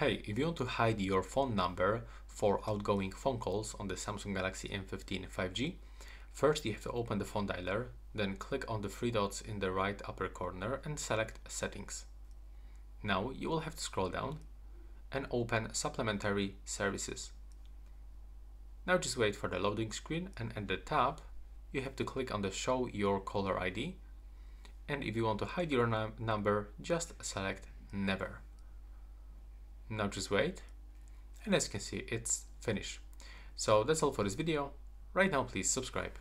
Hey, if you want to hide your phone number for outgoing phone calls on the Samsung Galaxy M15 5G, first you have to open the phone dialer, then click on the three dots in the right upper corner and select Settings. Now you will have to scroll down and open Supplementary Services. Now just wait for the loading screen and at the top you have to click on the Show Your Caller ID and if you want to hide your num number just select Never. Now just wait. And as you can see, it's finished. So that's all for this video. Right now, please subscribe.